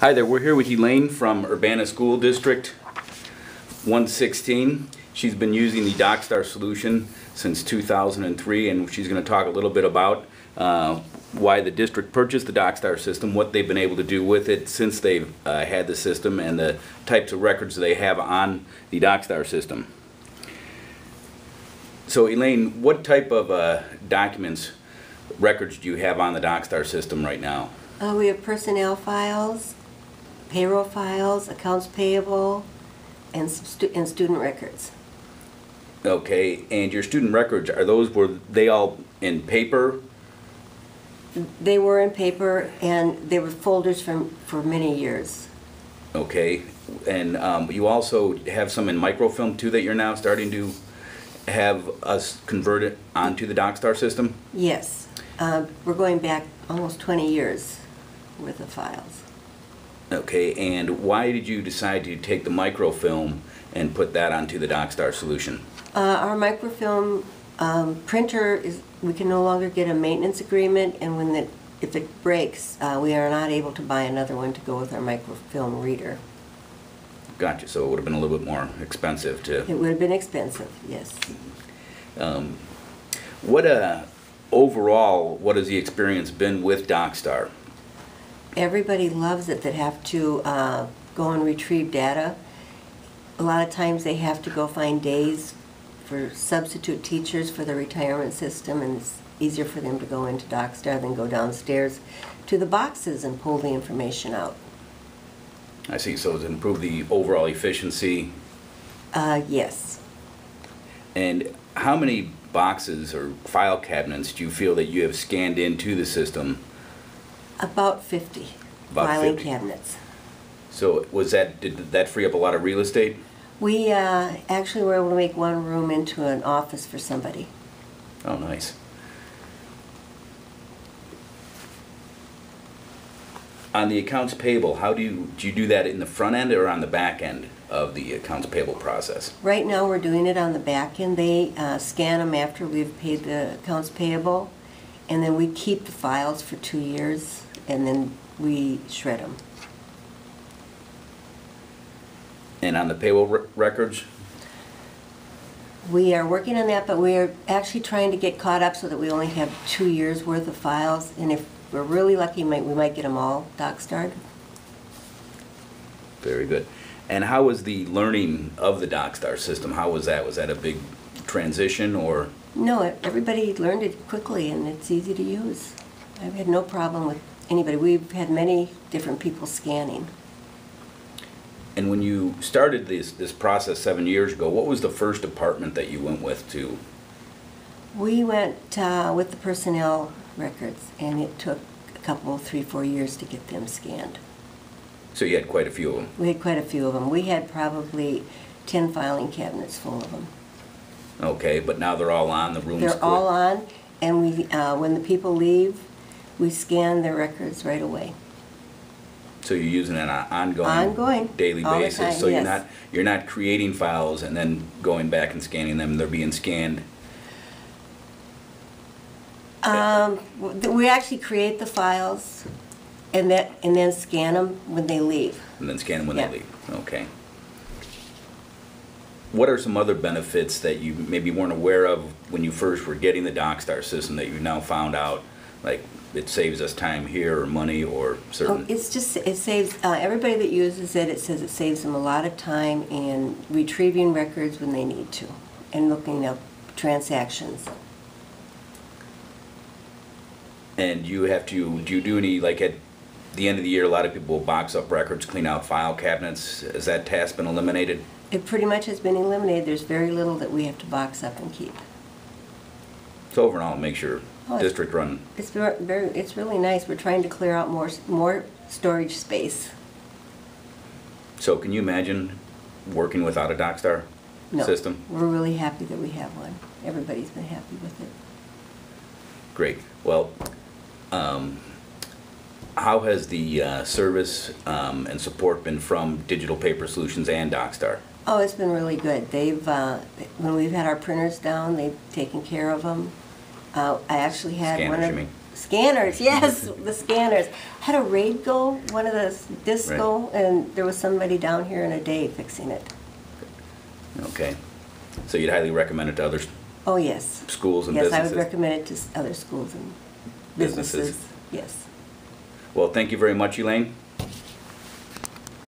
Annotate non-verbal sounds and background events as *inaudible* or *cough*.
Hi there, we're here with Elaine from Urbana School District 116. She's been using the DocStar solution since 2003, and she's going to talk a little bit about uh, why the district purchased the DocStar system, what they've been able to do with it since they've uh, had the system, and the types of records they have on the DocStar system. So Elaine, what type of uh, documents, records do you have on the DocStar system right now? Uh, we have personnel files, payroll files, accounts payable, and stu- and student records. Okay, and your student records, are those, were they all in paper? They were in paper and they were folders from, for many years. Okay, and um, you also have some in microfilm too that you're now starting to have us convert it onto the DocStar system? Yes, uh, we're going back almost 20 years worth of files. Okay, and why did you decide to take the microfilm and put that onto the DocStar solution? Uh, Our microfilm um, printer is, we can no longer get a maintenance agreement, and when the, if it breaks, uh, we are not able to buy another one to go with our microfilm reader. Gotcha, so it would have been a little bit more expensive to, It would have been expensive, yes. um, what, uh, overall, what has the experience been with DocStar? Everybody loves it that have to uh, go and retrieve data. A lot of times they have to go find days for substitute teachers for the retirement system, and it's easier for them to go into DocStar than go downstairs to the boxes and pull the information out. I see, so to improve the overall efficiency, Uh, Yes. and how many boxes or file cabinets do you feel that you have scanned into the system? About 50 About filing 50. cabinets. So was that, did that free up a lot of real estate? We uh, actually were able to make one room into an office for somebody. Oh, nice. On the accounts payable, how do you, do you do that in the front end or on the back end of the accounts payable process? Right now, we're doing it on the back end. They uh, scan them after we've paid the accounts payable, and then we keep the files for two years, and then we shred them. And on the payroll re- records? We are working on that, but we are actually trying to get caught up so that we only have two years' worth of files, and if we're really lucky, might- we might get them all doc-starred. Very good. And how was the learning of the DocStar system? How was that? Was that a big transition or? No, everybody learned it quickly, and it's easy to use. I've had no problem with anybody. We've had many different people scanning. And when you started this, this process seven years ago, what was the first department that you went with to? We went uh, with the personnel records, and it took a couple, three, four years to get them scanned. So you had quite a few of them. We had quite a few of them. We had probably 10 filing cabinets full of them. Okay, but now they're all on, the room's They're clear. all on, and we, uh, when the people leave, we scan their records right away. So you're using it on an ongoing? Ongoing, Daily all the basis? time, So you're not, you're not creating files and then going back and scanning them, they're being scanned? Um, w- We actually create the files and that, and then scan them when they leave. And then scan them when they leave? Okay. What are some other benefits that you maybe weren't aware of when you first were getting the DocStar system that you now found out? Like, it saves us time here or money or Oh, certain? It's just, it saves, uh, everybody that uses it, it says it saves them a lot of time in retrieving records when they need to and looking up transactions. And you have to, do you do any, like at the end of the year, a lot of people will box up records, clean out file cabinets. Has that task been eliminated? It pretty much has been eliminated. There's very little that we have to box up and keep. So overall, it makes your Oh, district run, It's ver- very, it's really nice. We're trying to clear out more, s- more storage space. so can you imagine working without a DocStar No, system? We're really happy that we have one. Everybody's been happy with it. Great. Well, um, how has the uh, service um, and support been from Digital Paper Solutions and DocStar? Oh, it's been really good. They've, uh, when we've had our printers down, they've taken care of them. Uh, I actually had one of... you mean? Scanners, *laughs* yes, the scanners. Had a raid go, one of Right. go, and there was somebody down here in a day fixing it. Okay. So you'd highly recommend it to others? Oh, yes. schools and Yes, businesses? I would recommend it to s- other schools and Businesses. businesses. Yes. Well, thank you very much, Elaine.